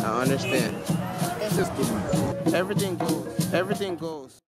I understand. Everything goes. Everything goes.